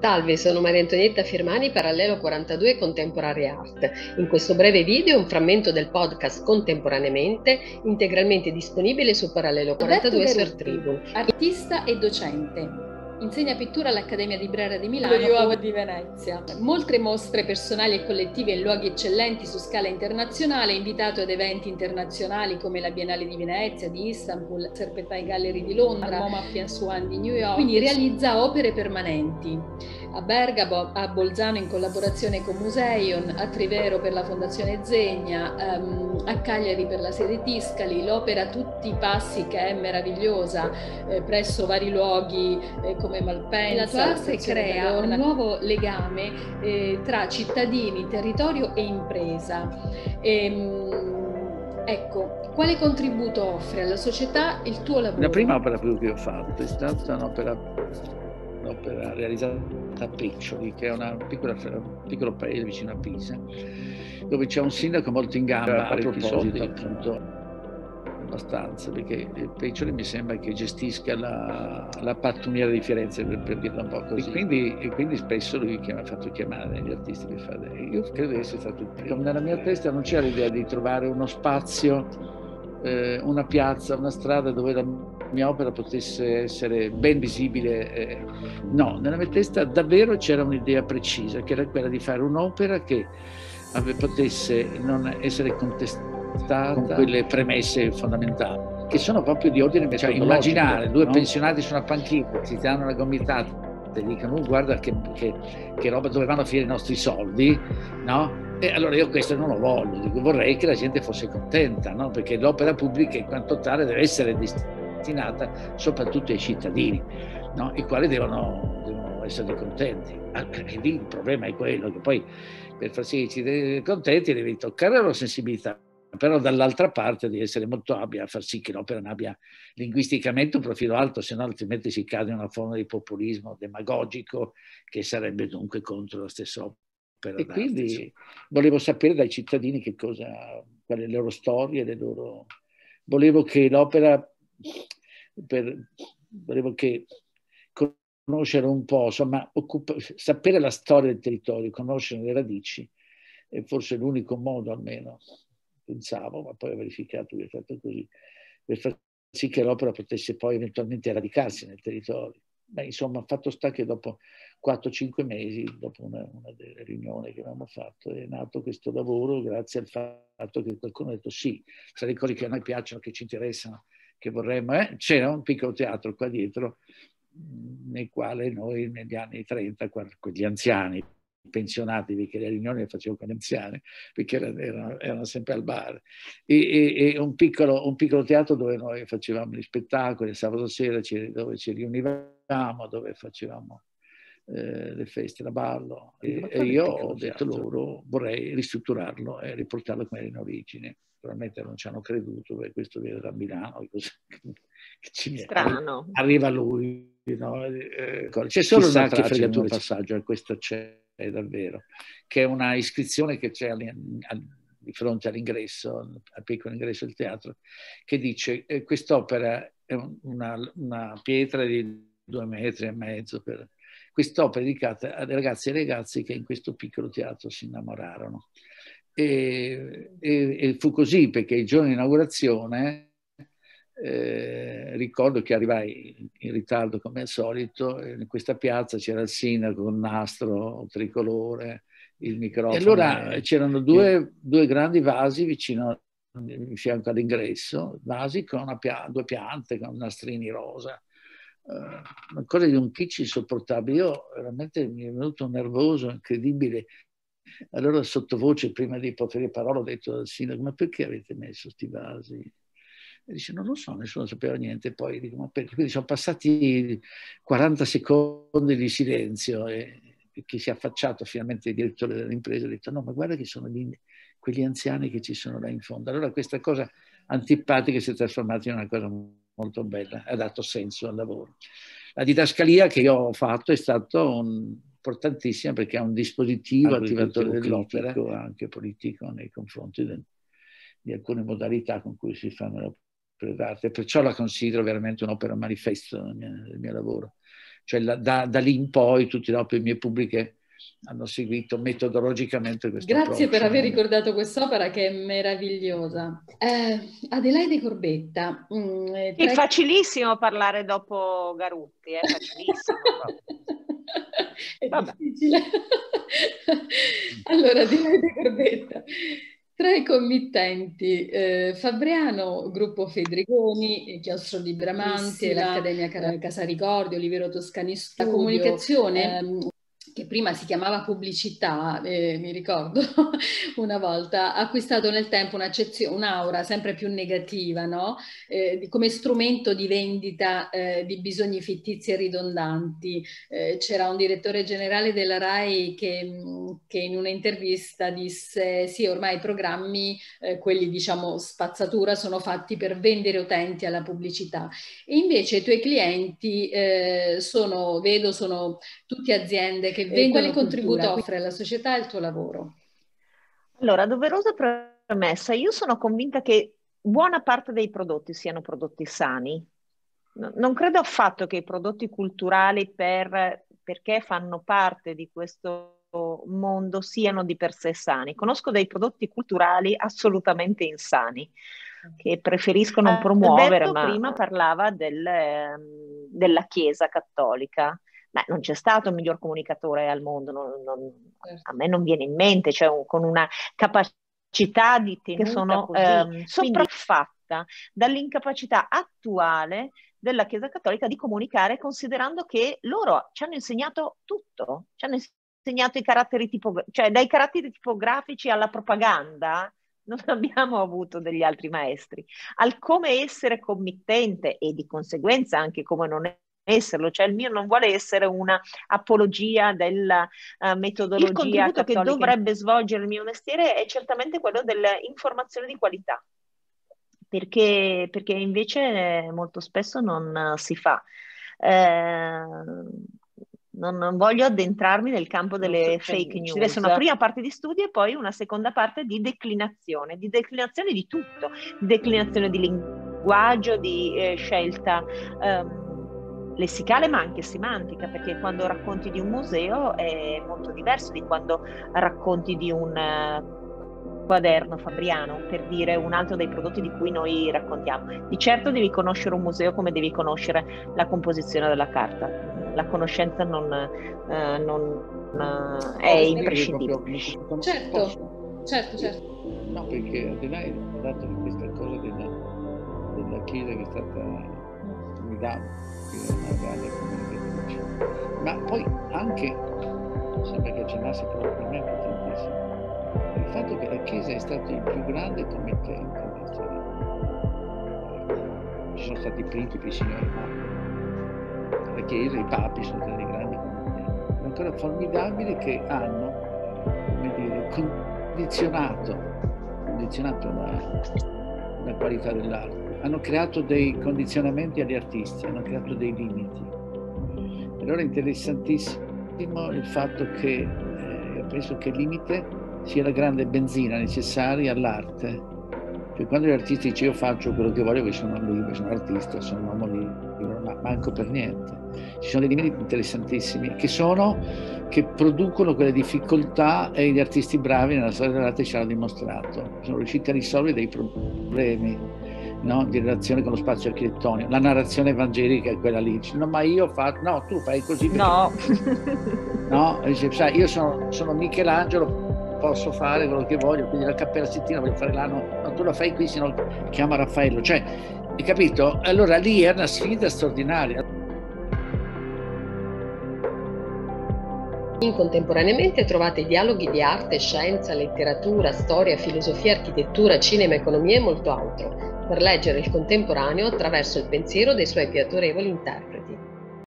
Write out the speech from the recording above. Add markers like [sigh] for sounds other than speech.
Salve, sono Maria Antonietta Firmani, Parallelo 42 Contemporary Art. In questo breve video un frammento del podcast Contemporaneamente, integralmente disponibile su Parallelo 42 Sur Tribune. Artista e docente. Insegna pittura all'Accademia di Brera di Milano e di Venezia. Molte mostre personali e collettive in luoghi eccellenti su scala internazionale, invitato ad eventi internazionali come la Biennale di Venezia, di Istanbul, Serpentine Gallery di Londra, MoMA Fiansuan di New York. Quindi realizza opere permanenti a Bergamo, a Bolzano in collaborazione con Museion, a Trivero per la Fondazione Zegna, um, a Cagliari per la sede Tiscali, l'opera Tutti i passi che è meravigliosa eh, presso vari luoghi eh, come Malpensa. La tua arte crea un nuovo legame eh, tra cittadini, territorio e impresa. E, ehm, ecco, quale contributo offre alla società il tuo lavoro? La prima opera che ho fatto è stata un'opera, un'opera realizzata a Piccioli, che è una piccola, un piccolo paese vicino a Pisa, dove c'è un sindaco molto in gamba a proposito appunto abbastanza, perché Peccioli mi sembra che gestisca la, la pattumiera di Firenze, per, per dirla un po' così. E quindi, e quindi spesso lui mi ha fatto chiamare gli artisti per fare. Io credo di essere stato il primo. Nella mia testa non c'era l'idea di trovare uno spazio, eh, una piazza, una strada dove la mia opera potesse essere ben visibile. Eh. No, nella mia testa davvero c'era un'idea precisa, che era quella di fare un'opera che potesse non essere contestata con quelle premesse fondamentali che sono proprio di ordine cioè, immaginare due no? pensionati su una panchina si danno la gomitata e dicono oh, guarda che, che, che, roba dove vanno a finire i nostri soldi no? E allora io questo non lo voglio Dico, vorrei che la gente fosse contenta no? perché l'opera pubblica in quanto tale deve essere destinata soprattutto ai cittadini no? i quali devono, devono essere contenti e lì il problema è quello che poi per far sì che ci contenti devi toccare la loro sensibilità però dall'altra parte di essere molto abile a far sì che l'opera non abbia linguisticamente un profilo alto, se no altrimenti si cade in una forma di populismo demagogico che sarebbe dunque contro la stessa opera. E quindi sì. volevo sapere dai cittadini che cosa, quali le loro storie, le loro... volevo che l'opera, per... volevo che conoscere un po', insomma, occupa... sapere la storia del territorio, conoscere le radici, è forse l'unico modo almeno pensavo, ma poi ho verificato che è stato così, per far sì che l'opera potesse poi eventualmente radicarsi nel territorio. Beh, insomma, fatto sta che dopo 4-5 mesi, dopo una, una, delle riunioni che avevamo fatto, è nato questo lavoro grazie al fatto che qualcuno ha detto sì, tra le cose che a noi piacciono, che ci interessano, che vorremmo, eh, c'era un piccolo teatro qua dietro nel quale noi negli anni 30, quegli anziani, pensionati, perché le riunioni le facevo con gli anziani, perché erano, erano sempre al bar, e, e, e un, piccolo, un, piccolo, teatro dove noi facevamo gli spettacoli, il sabato sera ci, dove ci riunivamo, dove facevamo eh, le feste da ballo, e, e io ho detto teatro. loro vorrei ristrutturarlo e riportarlo come era in origine. Probabilmente non ci hanno creduto, perché questo viene da Milano, [laughs] Strano. Arriva lui, no? eh, c'è solo una traccia un passaggio, questo c'è è davvero, che è una iscrizione che c'è di fronte all'ingresso, al piccolo ingresso del teatro, che dice eh, quest'opera è una, una, pietra di due metri e mezzo, per, quest'opera è dedicata a ragazzi e ragazzi che in questo piccolo teatro si innamorarono. E, e, e fu così perché il giorno di inaugurazione eh, ricordo che arrivai in ritardo come al solito, in questa piazza c'era il sindaco con nastro tricolore, il microfono. E allora e, c'erano due, due, grandi vasi vicino, in fianco all'ingresso, vasi con pia- due piante con nastrini rosa. Uh, una cosa di un kitsch insopportabile. Io veramente mi è venuto nervoso, incredibile. Allora sottovoce, prima di poter parola, ho detto al sindaco, ma perché avete messo questi vasi? E dice, non lo so, nessuno sapeva niente. Poi dico, ma perché? Quindi sono passati 40 secondi di silenzio e chi si è affacciato finalmente il direttore dell'impresa ha detto, no, ma guarda che sono gli, quegli anziani che ci sono là in fondo. Allora questa cosa antipatica si è trasformata in una cosa molto bella, ha dato senso al lavoro. La didascalia che io ho fatto è stata importantissima perché è un dispositivo attivatore dell'opera, anche politico nei confronti del, di alcune modalità con cui si fanno le d'arte, perciò la considero veramente un'opera manifesto del mio, del mio lavoro, cioè la, da, da, lì in poi tutte le mie pubbliche hanno seguito metodologicamente questo Grazie approccio. per aver ricordato quest'opera che è meravigliosa. Eh, Adelaide Corbetta. Mh, mm, eh, tra... È facilissimo parlare dopo Garutti, è facilissimo. [laughs] è Vabbè. difficile. [laughs] allora, Adelaide Corbetta. Tra i committenti, eh, Fabriano, Gruppo Fedrigoni, Chiostro di Bramanti, l'Accademia Casaricordi, Olivero Toscani Studio, la comunicazione, ehm, che prima si chiamava pubblicità, eh, mi ricordo [laughs] una volta, ha acquistato nel tempo un'aura sempre più negativa, no? eh, come strumento di vendita eh, di bisogni fittizi e ridondanti. Eh, c'era un direttore generale della RAI che, che, in un'intervista disse sì, ormai i programmi, eh, quelli diciamo spazzatura, sono fatti per vendere utenti alla pubblicità. E invece i tuoi clienti eh, sono, vedo, sono tutte aziende che e quali contributi offre alla società il tuo lavoro? Allora, doverosa premessa, io sono convinta che buona parte dei prodotti siano prodotti sani. Non credo affatto che i prodotti culturali per, perché fanno parte di questo mondo siano di per sé sani. Conosco dei prodotti culturali assolutamente insani che preferiscono promuovere. Alberto ma... prima parlava del, ehm, della Chiesa cattolica. Beh, non c'è stato un miglior comunicatore al mondo, non, non, certo. a me non viene in mente, cioè un, con una capacità di tenuta che sono così, ehm, sopraffatta dall'incapacità attuale della Chiesa Cattolica di comunicare considerando che loro ci hanno insegnato tutto, ci hanno insegnato i caratteri tipografici, cioè dai caratteri tipografici alla propaganda non [laughs] abbiamo avuto degli altri maestri, al come essere committente e di conseguenza anche come non esserlo, cioè il mio non vuole essere una apologia della uh, metodologia il che dovrebbe svolgere il mio mestiere è certamente quello dell'informazione di qualità, perché, perché invece molto spesso non si fa. Eh, non, non, voglio addentrarmi nel campo delle fake news. Deve essere una prima parte di studio e poi una seconda parte di declinazione, di declinazione di tutto, di declinazione di linguaggio, di eh, scelta. Um, lessicale ma anche semantica, perché quando racconti di un museo è molto diverso di quando racconti di un uh, quaderno fabriano, per dire un altro dei prodotti di cui noi raccontiamo. Di certo devi conoscere un museo come devi conoscere la composizione della carta. La conoscenza non, uh, non uh, è imprescindibile. Certo, certo, certo. No, perché al di là dato di questa cosa della, della Chiesa che è stata guidata una grande comunicatrice. Ma poi anche, sembra che accennassi proprio per me, importantissimo, il fatto che la Chiesa è stato il più grande committente storia. Ci sono stati principi, signori, ma la Chiesa, i papi sono stati grandi committenti. È ancora formidabile che hanno, come dire, condizionato, condizionato la, la qualità dell'arte hanno creato dei condizionamenti agli artisti, hanno creato dei limiti. Allora è interessantissimo il fatto che eh, penso che il limite sia la grande benzina necessaria all'arte. Cioè quando gli artisti dicono io faccio quello che voglio, che sono libero, sono artista, sono un uomo libero, ma manco per niente. Ci sono dei limiti interessantissimi che sono, che producono quelle difficoltà e gli artisti bravi nella storia dell'arte ci hanno dimostrato. Sono riusciti a risolvere dei problemi no? di relazione con lo spazio architettonico. La narrazione evangelica è quella lì. No, ma io faccio, no, tu fai così. No. [laughs] no, dice, sai, io sono, sono, Michelangelo, posso fare quello che voglio, quindi la Cappella Sistina voglio fare l'anno, no, tu la fai qui, se no chiama Raffaello. Cioè, hai capito? Allora lì è una sfida straordinaria. In contemporaneamente trovate dialoghi di arte, scienza, letteratura, storia, filosofia, architettura, cinema, economia e molto altro per leggere il contemporaneo attraverso il pensiero dei suoi più autorevoli interpreti.